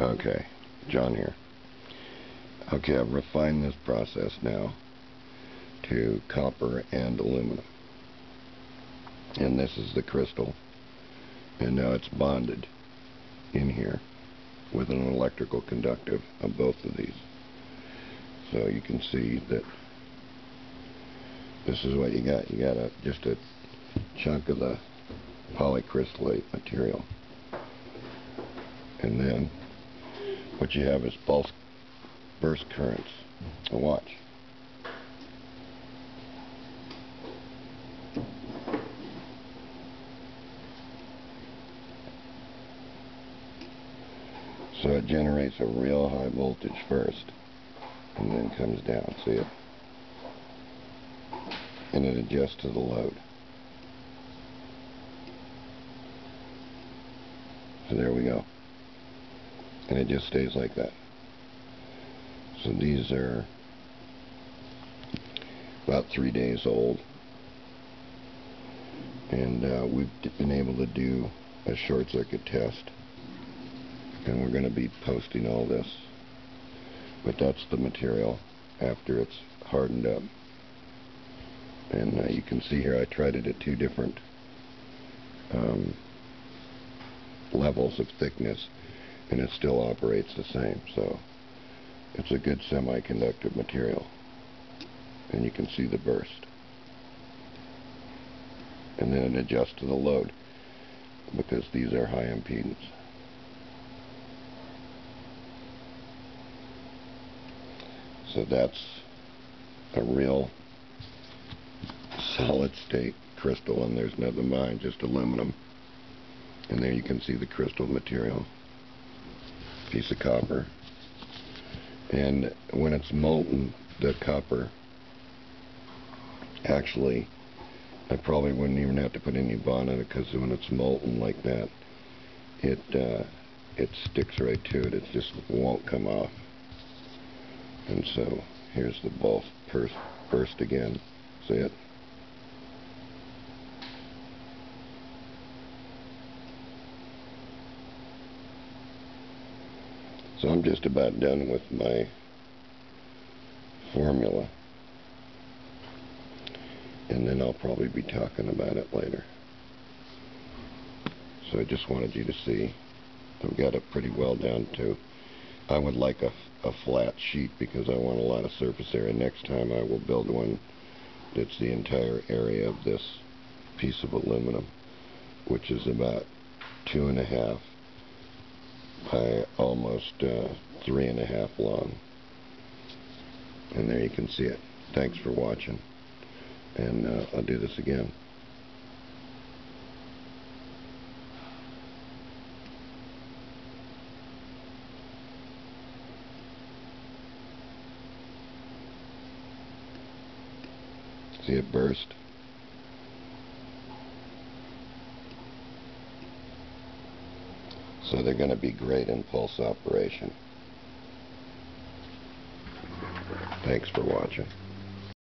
Okay, John here. Okay, I've refined this process now to copper and aluminum. And this is the crystal. And now it's bonded in here with an electrical conductive of both of these. So you can see that this is what you got. You got a just a chunk of the polycrystalline material. And then what you have is pulse burst currents. And watch. So it generates a real high voltage first and then comes down, see it? And it adjusts to the load. So there we go. And it just stays like that. So these are about three days old. And uh, we've been able to do a short circuit test and we're going to be posting all this but that's the material after it's hardened up and uh, you can see here I tried it at two different um, levels of thickness and it still operates the same so it's a good semiconductor material and you can see the burst and then it adjusts to the load because these are high impedance So that's a real solid state crystal and there's nothing behind, just aluminum. And there you can see the crystal material. Piece of copper. And when it's molten, the copper actually, I probably wouldn't even have to put any bond on it because when it's molten like that, it uh, it sticks right to it. It just won't come off. And so here's the ball burst, burst again. See it? So I'm just about done with my formula. And then I'll probably be talking about it later. So I just wanted you to see I've got it pretty well down to I would like a, a flat sheet because I want a lot of surface area. Next time I will build one that's the entire area of this piece of aluminum, which is about two and a half by almost uh, three and a half long. And there you can see it. Thanks for watching. And uh, I'll do this again. See it burst? So they're going to be great in pulse operation. Thanks for watching.